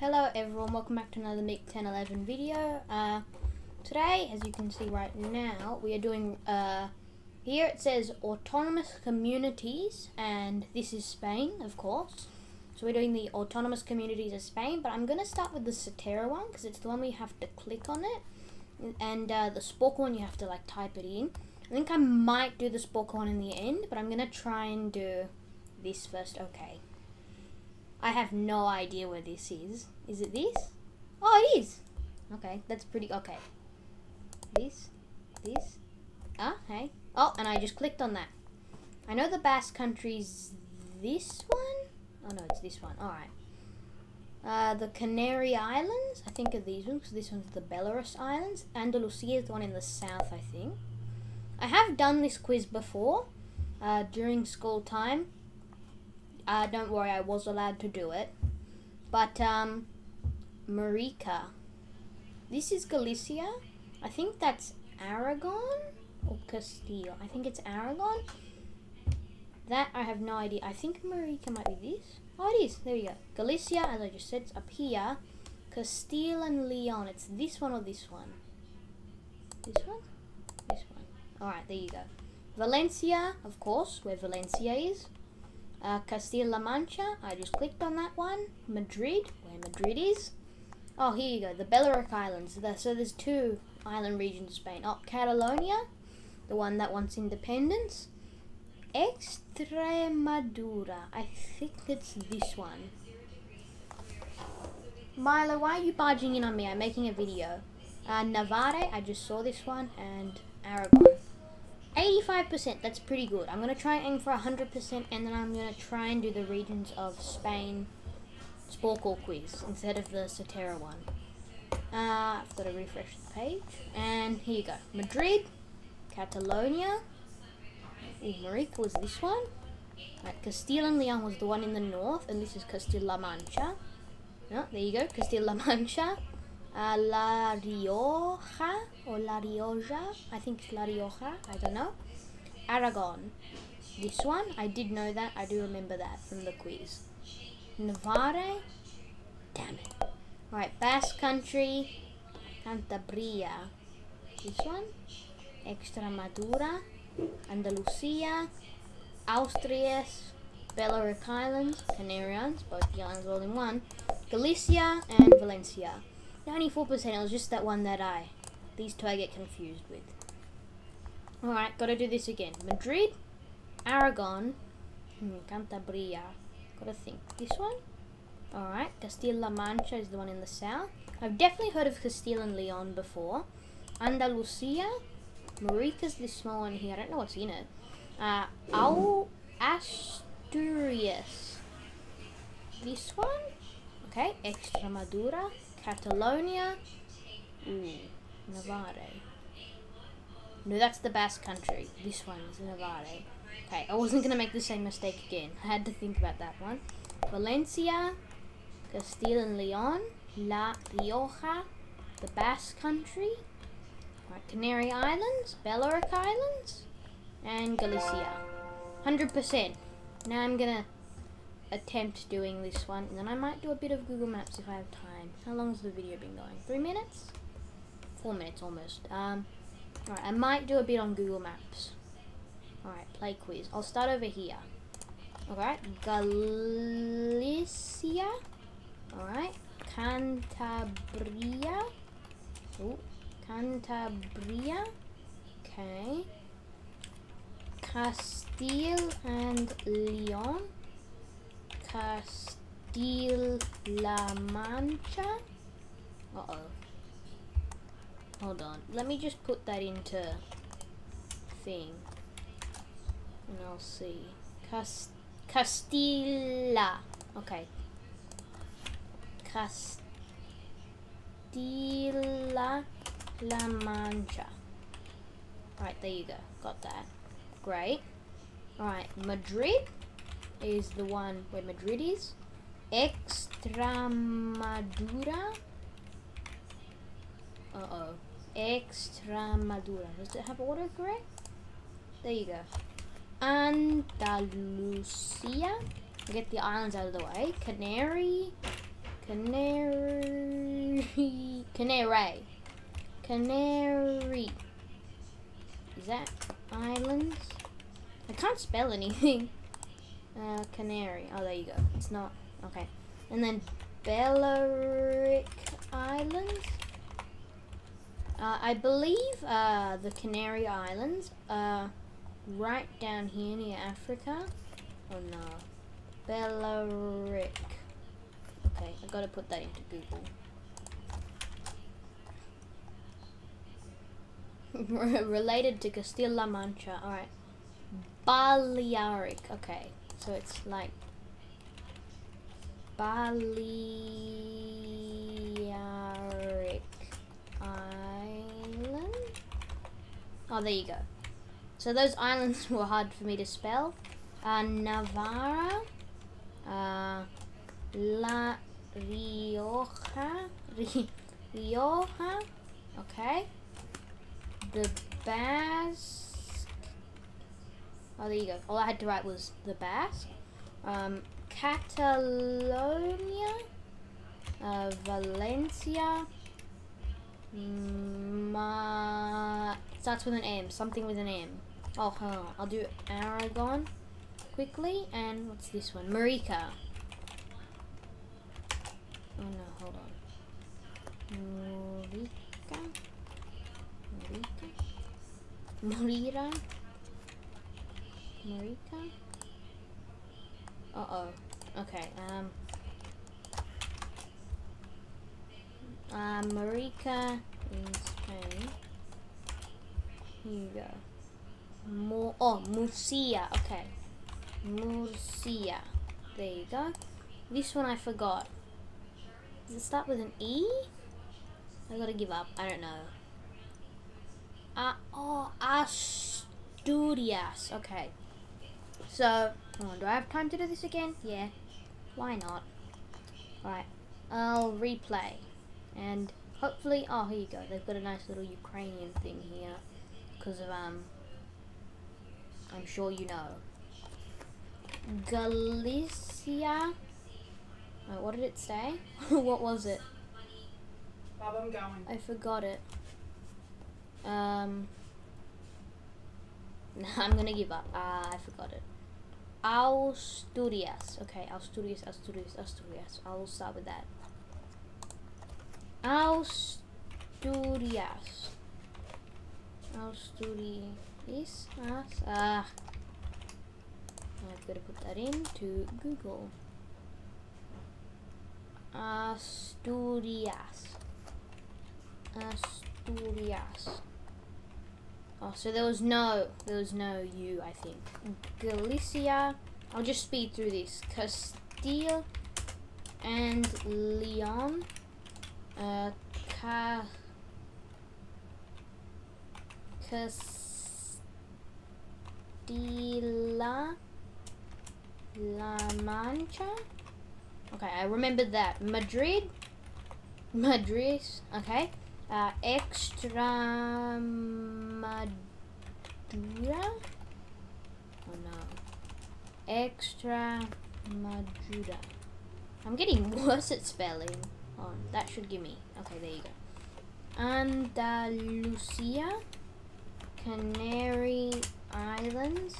Hello everyone, welcome back to another Mick 1011 video. Uh, today, as you can see right now, we are doing, uh, here it says autonomous communities, and this is Spain, of course. So we're doing the autonomous communities of Spain, but I'm going to start with the Seterra one, because it's the one we have to click on it. And uh, the Spork one, you have to like type it in. I think I might do the Spork one in the end, but I'm going to try and do this first. Okay. I have no idea where this is. Is it this? Oh, it is. Okay, that's pretty, okay. This, this, ah, hey. Oh, and I just clicked on that. I know the Basque Country's this one? Oh no, it's this one, alright. Uh, the Canary Islands, I think are these ones, this one's the Belarus Islands. Andalusia is the one in the south, I think. I have done this quiz before, uh, during school time, uh, don't worry, I was allowed to do it. But, um, Marica. This is Galicia. I think that's Aragon or Castile. I think it's Aragon. That I have no idea. I think Marica might be this. Oh, it is. There you go. Galicia, as I just said, it's up here. Castile and Leon. It's this one or this one? This one? This one. Alright, there you go. Valencia, of course, where Valencia is. Uh, Castilla-La Mancha, I just clicked on that one. Madrid, where Madrid is. Oh, here you go, the Balearic Islands. So there's two island regions of Spain. Oh, Catalonia, the one that wants independence. Extremadura, I think it's this one. Milo, why are you barging in on me? I'm making a video. Uh, Navarre, I just saw this one, and Aragon. 85%, that's pretty good. I'm going to try and aim for 100% and then I'm going to try and do the regions of Spain Sporcle quiz instead of the Seterra one. Uh, I've got to refresh the page. And here you go. Madrid, Catalonia. Ooh, Marica was this one. Right, Castile and Leon was the one in the north, and this is Castilla-La Mancha. Oh, there you go, Castilla-La Mancha uh, La Rioja or La Rioja. I think it's La Rioja. I don't know. Aragon. This one, I did know that. I do remember that from the quiz. Navarre. Damn it. Alright, Basque Country. Cantabria. This one. Extremadura. Andalusia. Austrias. Balearic Islands. Canary Islands. Both the islands all in one. Galicia and Valencia. 94%, it was just that one that I, these two I get confused with. Alright, gotta do this again. Madrid, Aragon, hmm, Cantabria, gotta think. This one? Alright, Castilla-La Mancha is the one in the south. I've definitely heard of Castile and Leon before. Andalusia, Marica's this small one here, I don't know what's in it. Uh, Au Asturias. This one? Okay, Extremadura, Catalonia. Mm. Ooh, Navarre. No, that's the Basque country. This one is Navarre. Okay, I wasn't going to make the same mistake again. I had to think about that one. Valencia, Castile and Leon, La Rioja, the Basque country, right, Canary Islands, Balearic Islands, and Galicia. 100%. Now I'm going to attempt doing this one, and then I might do a bit of Google Maps if I have time. How long has the video been going? Three minutes? Four minutes almost. Um, alright, I might do a bit on Google Maps. Alright, play quiz. I'll start over here. Alright, Galicia. Alright, Cantabria. Oh, Cantabria. Okay. Castile and Leon. Castile-La Mancha. Uh-oh. Hold on. Let me just put that into thing. And I'll see. Cast Castilla. Okay. Castilla La Mancha. Right, there you go. Got that. Great. Alright, Madrid is the one where Madrid is. Extremadura. Uh-oh. Extremadura. Does it have order correct? There you go. Andalusia. Get the islands out of the way. Canary. Canary. Canary. Canary. Is that islands? I can't spell anything. Uh, Canary. Oh, there you go. It's not. Okay. And then Balearic Islands. Uh, I believe uh, the Canary Islands are right down here near Africa. Oh no. Balearic. Okay, I gotta put that into Google. Related to Castilla-La Mancha. Alright. Balearic. Okay. So it's like Balearic Island. Oh, there you go. So those islands were hard for me to spell. Uh, Navarra, uh, La Rioja, Rioja, okay. The Basque. Oh, there you go. All I had to write was the Basque. Um, Catalonia, uh, Valencia, Ma starts with an M, something with an M. Oh, hold on. I'll do Aragon quickly, and what's this one? Marica. Oh no, hold on. Marica. Marica. Morira. Marica. Uh oh. Okay, um. Uh, Marica in Spain. Here you go. More. Oh, Murcia. Okay. Murcia. There you go. This one I forgot. Does it start with an E? I gotta give up. I don't know. Uh, oh, Asturias. Okay. So, on, do I have time to do this again? Yeah. Why not? Alright. I'll replay. And hopefully, oh, here you go. They've got a nice little Ukrainian thing here. Because of, um, I'm sure you know. Galicia. Wait, what did it say? what was it? Bob, I'm going. I forgot it. Um, I'm gonna give up. Ah, I forgot it. Asturias. Okay, Asturias, Asturias, Asturias. I'll start with that. Asturias. Asturias. Ah. I've got to put that into Google. Asturias. Asturias. Oh, so there was no, there was no U, I think. Galicia. I'll just speed through this. Castile and Leon. Uh, Ca Castilla La Mancha. Okay, I remembered that. Madrid. Madrid. Okay. Uh, extra Madura. Oh no. Extra Madura. I'm getting worse at spelling. Oh, that should give me. Okay, there you go. Andalusia. Canary Islands.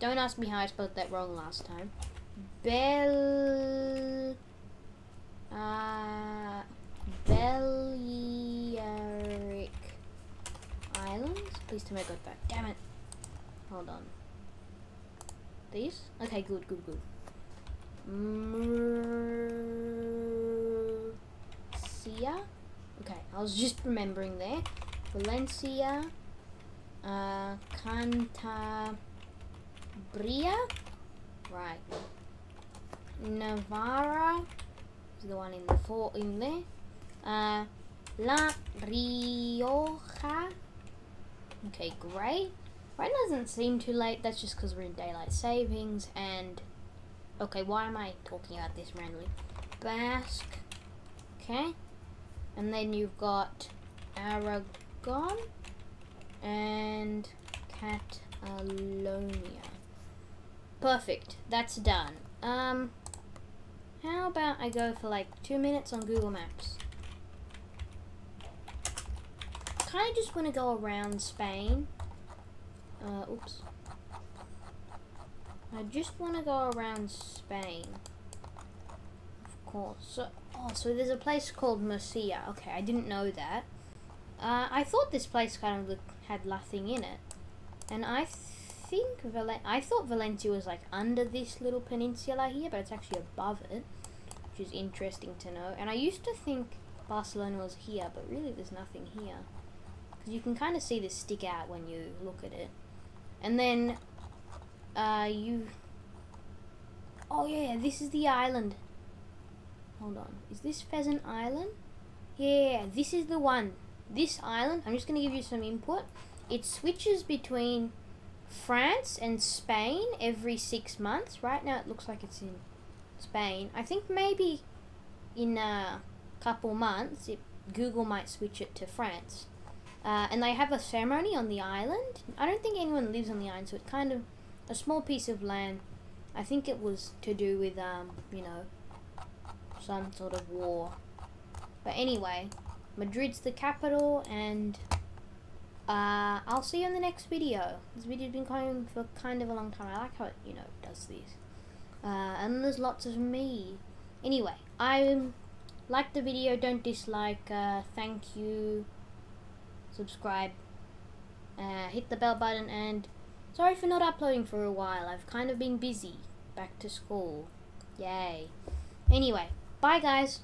Don't ask me how I spelled that wrong last time. Bel... Uh, Balearic Islands? Please tell me I got that. Damn it. Hold on. These? Okay, good, good, good. Murcia? Okay, I was just remembering there. Valencia. Uh, Cantabria? Right. Navarra is the one in the four in there. Uh, La Rioja. Okay, great. Right doesn't seem too late. That's just because we're in daylight savings. And okay, why am I talking about this randomly? Basque. Okay, and then you've got Aragon and Catalonia. Perfect. That's done. Um, How about I go for like two minutes on Google Maps? Kind of just want to go around Spain. Uh, oops. I just want to go around Spain. Of course. So, oh, so there's a place called Murcia. Okay, I didn't know that. Uh, I thought this place kind of had nothing in it. And I think Valen I thought Valencia was like under this little peninsula here, but it's actually above it, which is interesting to know. And I used to think Barcelona was here, but really there's nothing here. Because you can kind of see this stick out when you look at it. And then, uh, you... Oh yeah, this is the island. Hold on. Is this Pheasant Island? Yeah, this is the one. This island, I'm just going to give you some input. It switches between France and Spain every six months. Right now it looks like it's in Spain. I think maybe in a couple months it, Google might switch it to France. Uh, and they have a ceremony on the island. I don't think anyone lives on the island, so it's kind of a small piece of land. I think it was to do with, um, you know, some sort of war. But anyway, Madrid's the capital, and uh, I'll see you in the next video. This video's been going for kind of a long time. I like how it, you know, does this. Uh, and there's lots of me. Anyway, I like the video, don't dislike, uh, thank you, subscribe, uh, hit the bell button, and sorry for not uploading for a while. I've kind of been busy, back to school. Yay. Anyway, bye guys.